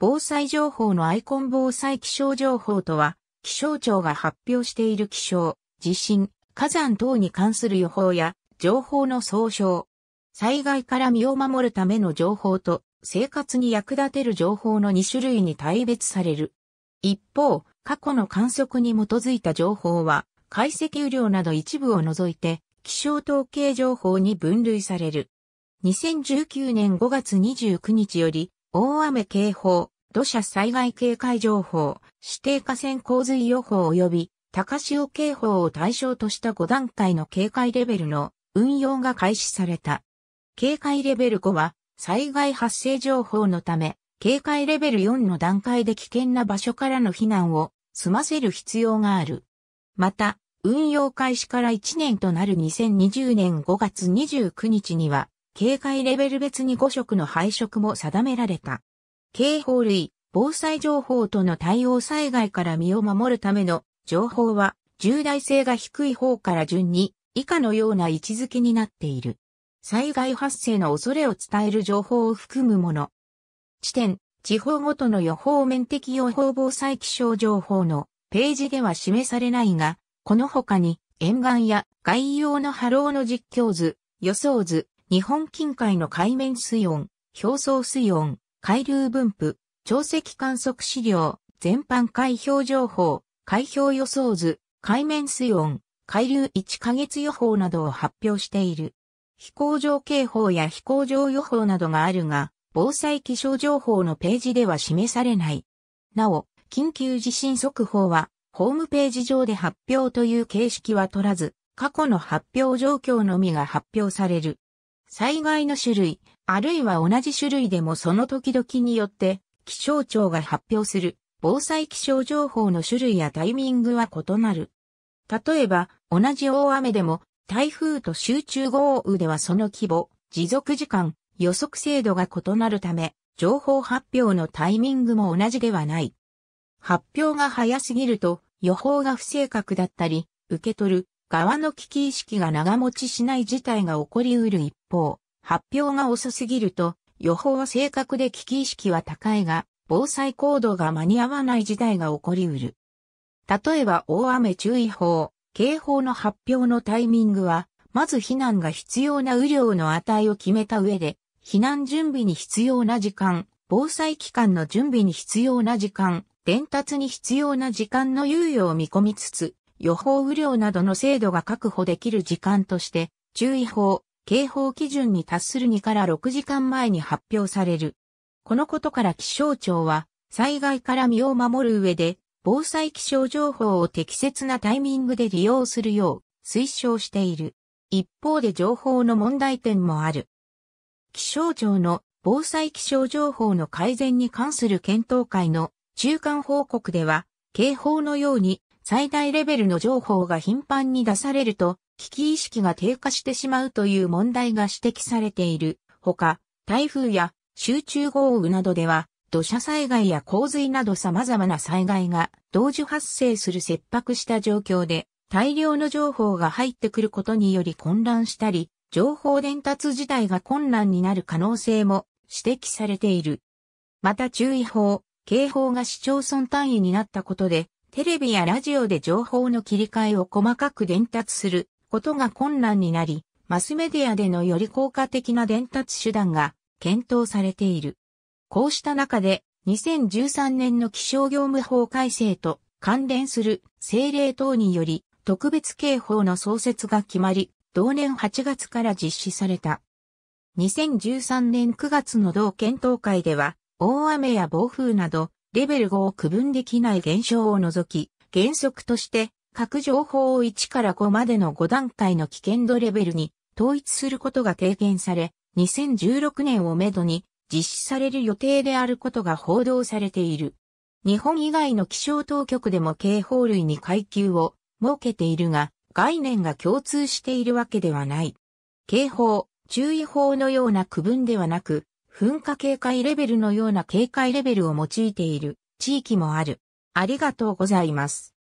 防災情報のアイコン防災気象情報とは、気象庁が発表している気象、地震、火山等に関する予報や情報の総称。災害から身を守るための情報と生活に役立てる情報の2種類に大別される。一方、過去の観測に基づいた情報は、解析雨量など一部を除いて、気象統計情報に分類される。2019年5月29日より、大雨警報、土砂災害警戒情報、指定河川洪水予報及び高潮警報を対象とした5段階の警戒レベルの運用が開始された。警戒レベル5は災害発生情報のため、警戒レベル4の段階で危険な場所からの避難を済ませる必要がある。また、運用開始から1年となる2020年5月29日には、警戒レベル別に5色の配色も定められた。警報類、防災情報との対応災害から身を守るための情報は、重大性が低い方から順に、以下のような位置づけになっている。災害発生の恐れを伝える情報を含むもの。地点、地方ごとの予報面的予報防災気象情報のページでは示されないが、この他に沿岸や外洋の波浪の実況図、予想図、日本近海の海面水温、表層水温、海流分布、潮汐観測資料、全般海氷情報、海氷予想図、海面水温、海流1ヶ月予報などを発表している。飛行場警報や飛行場予報などがあるが、防災気象情報のページでは示されない。なお、緊急地震速報は、ホームページ上で発表という形式は取らず、過去の発表状況のみが発表される。災害の種類、あるいは同じ種類でもその時々によって、気象庁が発表する防災気象情報の種類やタイミングは異なる。例えば、同じ大雨でも、台風と集中豪雨ではその規模、持続時間、予測精度が異なるため、情報発表のタイミングも同じではない。発表が早すぎると予報が不正確だったり、受け取る側の危機意識が長持ちしない事態が起こり得る一方、発表が遅すぎると予報は正確で危機意識は高いが、防災行動が間に合わない事態が起こり得る。例えば大雨注意報、警報の発表のタイミングは、まず避難が必要な雨量の値を決めた上で、避難準備に必要な時間、防災機関の準備に必要な時間、伝達に必要な時間の猶予を見込みつつ、予報雨量などの精度が確保できる時間として、注意報、警報基準に達する2から6時間前に発表される。このことから気象庁は、災害から身を守る上で、防災気象情報を適切なタイミングで利用するよう推奨している。一方で情報の問題点もある。気象庁の防災気象情報の改善に関する検討会の中間報告では、警報のように最大レベルの情報が頻繁に出されると、危機意識が低下してしまうという問題が指摘されている。ほか、台風や集中豪雨などでは、土砂災害や洪水など様々な災害が同時発生する切迫した状況で、大量の情報が入ってくることにより混乱したり、情報伝達自体が困難になる可能性も指摘されている。また注意報、警報が市町村単位になったことで、テレビやラジオで情報の切り替えを細かく伝達することが困難になり、マスメディアでのより効果的な伝達手段が検討されている。こうした中で、2013年の気象業務法改正と関連する政令等により特別警報の創設が決まり、同年8月から実施された。2013年9月の同検討会では、大雨や暴風など、レベル5を区分できない現象を除き、原則として、各情報を1から5までの5段階の危険度レベルに統一することが提言され、2016年をめどに実施される予定であることが報道されている。日本以外の気象当局でも警報類に階級を設けているが、概念が共通しているわけではない。警報、注意報のような区分ではなく、噴火警戒レベルのような警戒レベルを用いている地域もある。ありがとうございます。